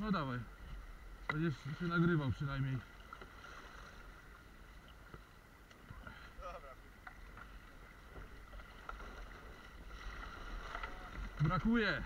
No dawaj. Będziesz się nagrywał przynajmniej. Brakuje.